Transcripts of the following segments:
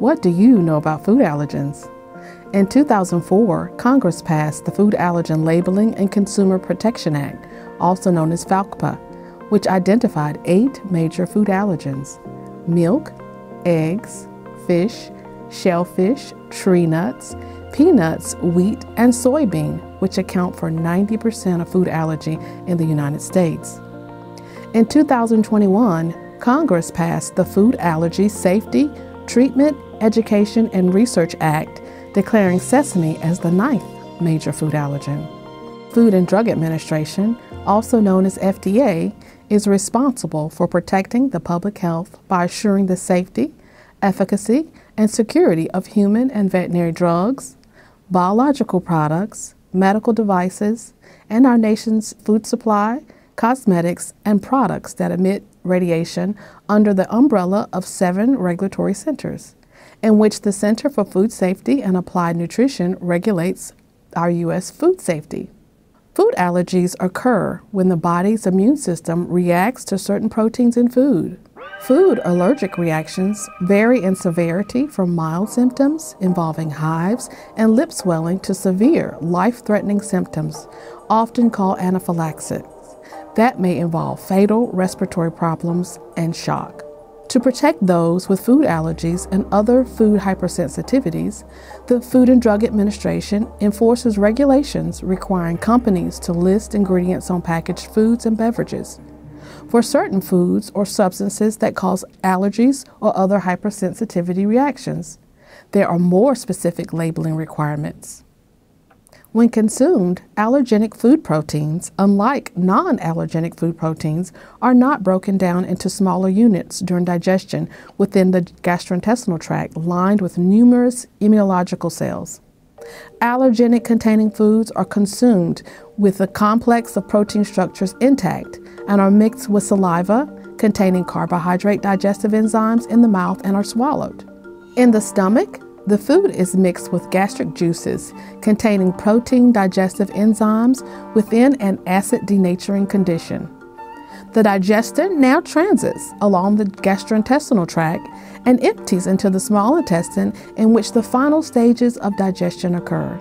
What do you know about food allergens? In 2004, Congress passed the Food Allergen Labeling and Consumer Protection Act, also known as FALCPA, which identified eight major food allergens milk, eggs, fish, shellfish, tree nuts, peanuts, wheat, and soybean, which account for 90% of food allergy in the United States. In 2021, Congress passed the Food Allergy Safety, Treatment, Education, and Research Act, declaring sesame as the ninth major food allergen. Food and Drug Administration, also known as FDA, is responsible for protecting the public health by assuring the safety, efficacy, and security of human and veterinary drugs, biological products, medical devices, and our nation's food supply, cosmetics, and products that emit radiation under the umbrella of seven regulatory centers, in which the Center for Food Safety and Applied Nutrition regulates our U.S. food safety. Food allergies occur when the body's immune system reacts to certain proteins in food. Food allergic reactions vary in severity from mild symptoms involving hives and lip swelling to severe, life threatening symptoms, often called anaphylaxis, that may involve fatal respiratory problems and shock. To protect those with food allergies and other food hypersensitivities, the Food and Drug Administration enforces regulations requiring companies to list ingredients on packaged foods and beverages. For certain foods or substances that cause allergies or other hypersensitivity reactions, there are more specific labeling requirements. When consumed, allergenic food proteins, unlike non allergenic food proteins, are not broken down into smaller units during digestion within the gastrointestinal tract lined with numerous immunological cells. Allergenic containing foods are consumed with the complex of protein structures intact and are mixed with saliva containing carbohydrate digestive enzymes in the mouth and are swallowed. In the stomach, the food is mixed with gastric juices containing protein digestive enzymes within an acid denaturing condition. The digestion now transits along the gastrointestinal tract and empties into the small intestine, in which the final stages of digestion occur.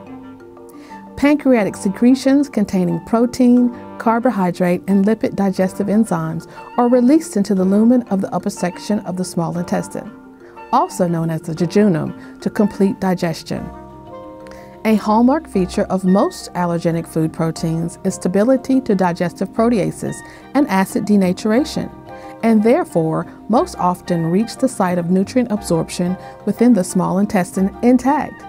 Pancreatic secretions containing protein, carbohydrate, and lipid digestive enzymes are released into the lumen of the upper section of the small intestine also known as the jejunum, to complete digestion. A hallmark feature of most allergenic food proteins is stability to digestive proteases and acid denaturation, and therefore most often reach the site of nutrient absorption within the small intestine intact.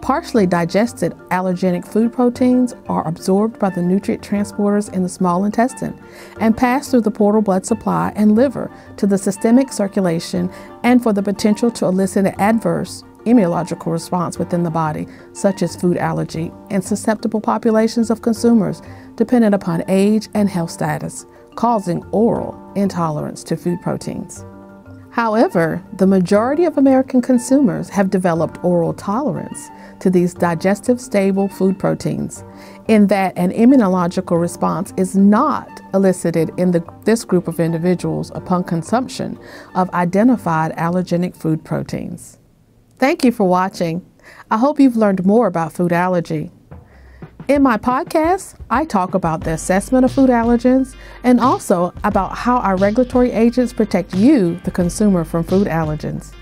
Partially digested allergenic food proteins are absorbed by the nutrient transporters in the small intestine and pass through the portal blood supply and liver to the systemic circulation and for the potential to elicit an adverse immunological response within the body, such as food allergy, in susceptible populations of consumers dependent upon age and health status, causing oral intolerance to food proteins. However, the majority of American consumers have developed oral tolerance to these digestive stable food proteins, in that an immunological response is not elicited in the, this group of individuals upon consumption of identified allergenic food proteins. Thank you for watching. I hope you've learned more about food allergy. In my podcast, I talk about the assessment of food allergens and also about how our regulatory agents protect you, the consumer, from food allergens.